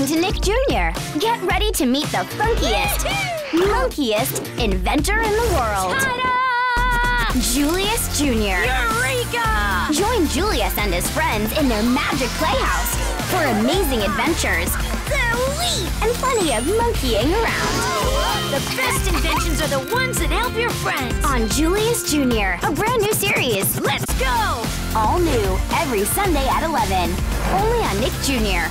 talking to Nick Jr. Get ready to meet the funkiest, monkiest inventor in the world. Julius Jr. Eureka! Join Julius and his friends in their magic playhouse for amazing adventures and plenty of monkeying around. The best inventions are the ones that help your friends. On Julius Jr., a brand new series. Let's go! All new every Sunday at 11. Only on Nick Jr.